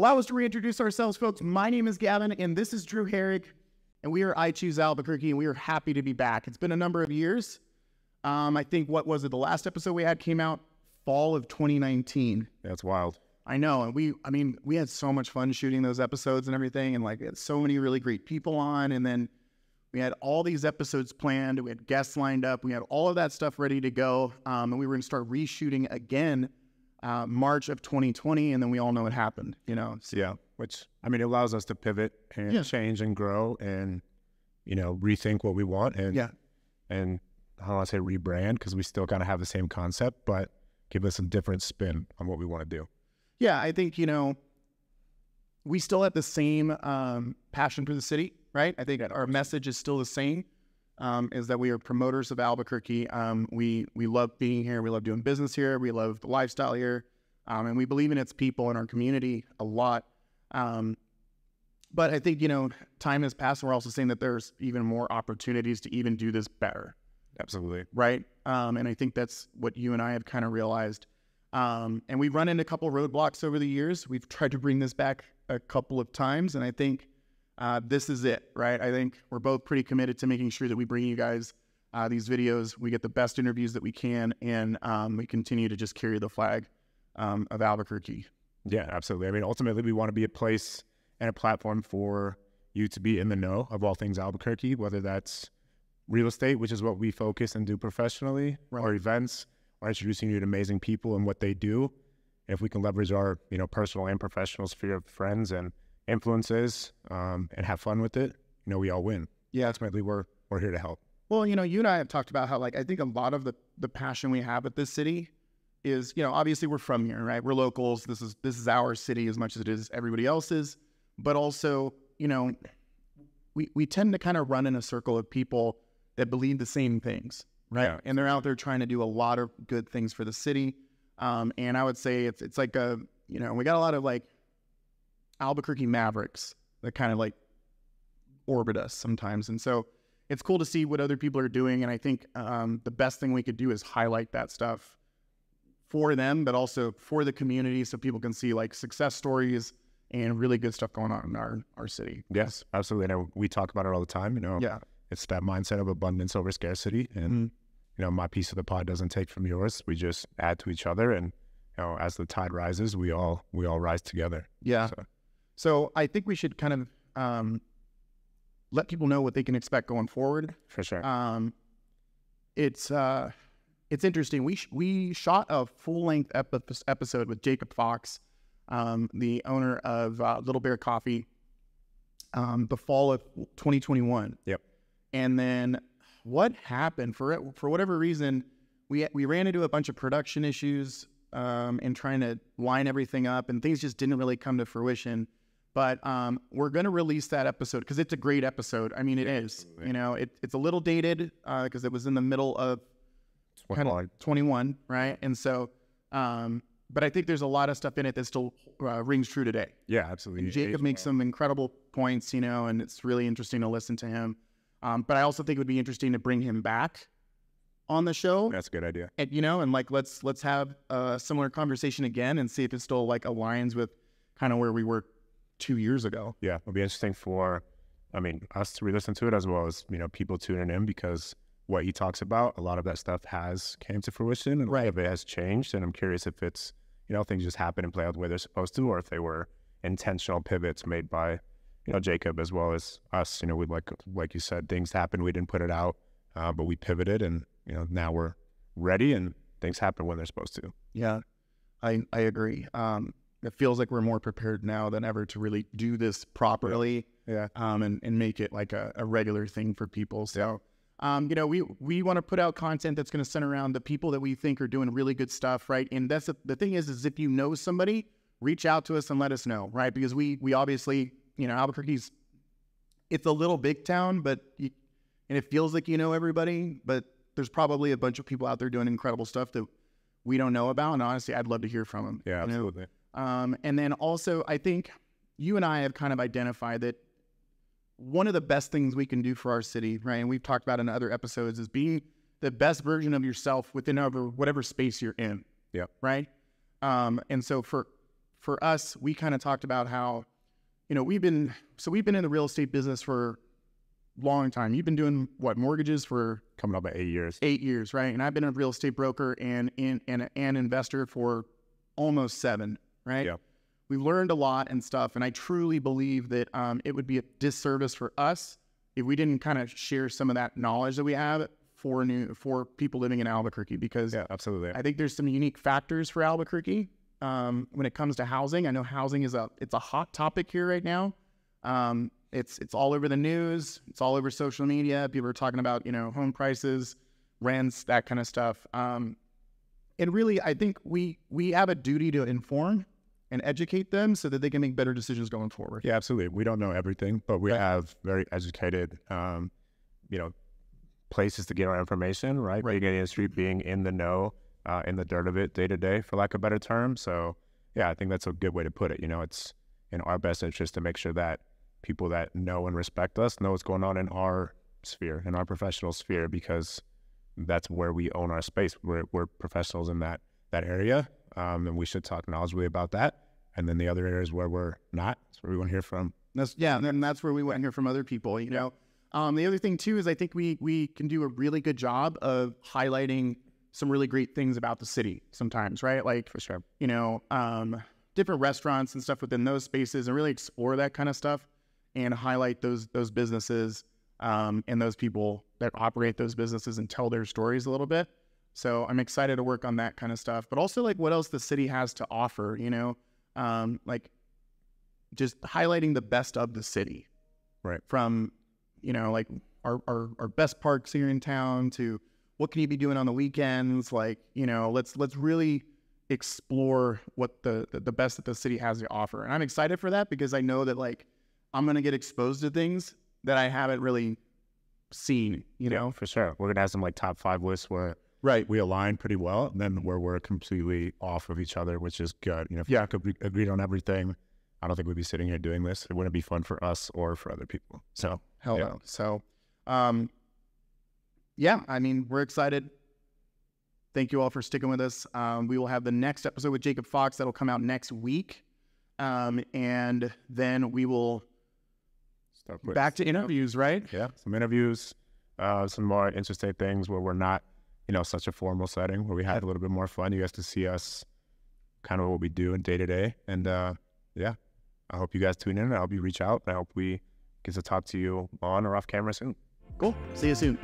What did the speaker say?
Allow us to reintroduce ourselves, folks. My name is Gavin, and this is Drew Herig, and we are I Choose Albuquerque, and we are happy to be back. It's been a number of years. Um, I think what was it? The last episode we had came out fall of 2019. That's wild. I know, and we, I mean, we had so much fun shooting those episodes and everything, and like had so many really great people on, and then we had all these episodes planned. We had guests lined up. We had all of that stuff ready to go, um, and we were going to start reshooting again uh, March of 2020, and then we all know what happened. You know, So, yeah, which I mean, it allows us to pivot and Yeah. change and grow and you know rethink what we want and yeah, and I don't want to say rebrand because we still kind of have the same concept, but give us a different spin on what we want to do. yeah. I think you know, we still have the same um, passion for the city, right? I think our message is still the same. Um, is that we are promoters of Albuquerque. Um, we we love being here. We love doing business here. We love the lifestyle here, um, and we believe in its people and our community a lot. Um, but I think you know, time has passed, and we're also saying that there's even more opportunities to even do this better Absolutely. right? Um, and I think that's what you and I have kind of realized. Um, and we've run into a couple roadblocks over the years. We've tried to bring this back a couple of times, and I think uh, this is it, right? I think we're both pretty committed to making sure that we bring you guys uh, these videos. We get the best interviews that we can, and um, we continue to just carry the flag um, of Albuquerque. Yeah, absolutely. I mean, ultimately, we want to be a place and a platform for you to be in the know of all things Albuquerque, whether that's real estate, which is what we focus and do professionally, or events, or introducing you to amazing people and what they do. If we can leverage our, you know, personal and professional sphere of friends and influences, um, and have fun with it, you know, we all win. Yeah, Ultimately, we're we're here to help. Well, you know, you and I have talked about how, like, I think a lot of the the passion we have at this city is, you know, obviously we're from here, right? We're locals. This is this is our city as much as it is everybody else's. But also, you know, we we tend to kind of run in a circle of people that believe the same things, right? Yeah. And they're out there trying to do a lot of good things for the city. Um, and I would say it's it's like a, you know, we got a lot of like Albuquerque Mavericks that kind of like orbit us sometimes. And so it's cool to see what other people are doing. And I think um, the best thing we could do is highlight that stuff for them, but also for the community so people can see like success stories and really good stuff going on in our, our city. Yes, absolutely. And we talk about it all the time. You know, Yeah. it's that mindset of abundance over scarcity, and Mhm. you know, my piece of the pie doesn't take from yours. We just add to each other, and you know, as the tide rises, we all we all rise together. Yeah. So- So I think we should kind of um, let people know what they can expect going forward. For sure. Um, it's uh, it's interesting. We sh- we shot a full length epi- episode with Jacob Fox, um, the owner of uh, Little Bear Coffee, um, the fall of 2021. Yep. And then what happened for it, for whatever reason, we we ran into a bunch of production issues um, and trying to line everything up, and things just didn't really come to fruition. But um, we're going to release that episode because it's a great episode. I mean, it is. absolutely. You know, it, it's a little dated because it was in the middle of kind of Well, 21, right? And so, um, but I think there's a lot of stuff in it that still uh, rings true today. yeah, absolutely. And Jacob makes well. some incredible points, you know, and it's really interesting to listen to him. Um, but I also think it would be interesting to bring him back on the show, That's a good idea. and you know, and like let's let's have a similar conversation again and see if it still like aligns with kind of where we were two years ago. Yeah, it'll be interesting for, I mean, us to re-listen to it as well as you know people tuning in because what he talks about, a lot of that stuff has came to fruition, and a lot Right. of it has changed. And I'm curious if it's you know things just happen and play out the way they're supposed to, or if they were intentional pivots made by you know Jacob as well as us. You know, we like like you said, things happened, we didn't put it out, uh, but we pivoted, and you know now we're ready, and things happen when they're supposed to. Yeah, I I agree. Um, it feels like we're more prepared now than ever to really do this properly. Yeah. um, and, and make it like a, a regular thing for people. So, um, you know, we we want to put out content that's going to center around the people that we think are doing really good stuff, right? And that's the, the thing is, is if you know somebody, reach out to us and let us know, right? Because we we obviously, you know, Albuquerque's it's a little big town, but you, and it feels like you know everybody, but there's probably a bunch of people out there doing incredible stuff that we don't know about. And honestly, I'd love to hear from them. Yeah, you know? Um, and then also, I think you and I have kind of identified that one of the best things we can do for our city, right? And we've talked about in other episodes is being the best version of yourself within whatever, whatever space you're in. Yeah. Right. Um, and so for for us, we kind of talked about how, you know, we've been so we've been in the real estate business for a long time. You've been doing what mortgages for Coming up at eight years. eight years, right? And I've been a real estate broker and in and an investor for almost seven, right? Yeah. We've learned a lot and stuff, and I truly believe that um, it would be a disservice for us if we didn't kind of share some of that knowledge that we have for new for people living in Albuquerque because Yeah, absolutely. I think there's some unique factors for Albuquerque um, when it comes to housing. I know housing is a it's a hot topic here right now. Um, it's it's all over the news. It's all over social media. People are talking about you know home prices, rents, that kind of stuff. Um, and really, I think we we have a duty to inform and educate them so that they can make better decisions going forward. Yeah, absolutely. We don't know everything, but we Right. have very educated, um, you know, places to get our information, right? Right. Being in the industry, being in the know, uh, in the dirt of it day to day, for lack of a better term. So, yeah, I think that's a good way to put it. You know, it's in our best interest to make sure that people that know and respect us know what's going on in our sphere, in our professional sphere, because that's where we own our space. We're, we're professionals in that that area, um, and we should talk knowledgeably about that. And then the other areas where we're not, that's where we want to hear from That's yeah, and that's where we want to hear from other people. You know, um, the other thing too is I think we we can do a really good job of highlighting some really great things about the city sometimes, right? Like for sure. you know, um, different restaurants and stuff within those spaces, and really explore that kind of stuff and highlight those those businesses um, and those people that operate those businesses and tell their stories a little bit. So I'm excited to work on that kind of stuff, but also like what else the city has to offer. You know, um, like just highlighting the best of the city, Right. From you know, like our, our our best parks here in town to what can you be doing on the weekends? Like you know, let's let's really explore what the, the the best that the city has to offer, and I'm excited for that because I know that like I'm gonna get exposed to things that I haven't really seen. You know, for sure. We're gonna have some like top five lists where right? we align pretty well, and then where we're completely off of each other, which is good. You know, if Yeah. we agreed on everything, I don't think we'd be sitting here doing this. It wouldn't be fun for us or for other people. So Hell Yeah. no. So, um, yeah, I mean, we're excited. Thank you all for sticking with us. Um, we will have the next episode with Jacob Fox that'll come out next week. Um, and then we will back to interviews, right? yeah, some interviews, uh, some more interesting things where we're not, you know, such a formal setting where we had a little bit more fun. You guys to see us, kind of what we do in day to day, and uh, yeah, I hope you guys tune in. I hope you reach out. I hope we get to talk to you on or off camera soon. Cool. See you soon.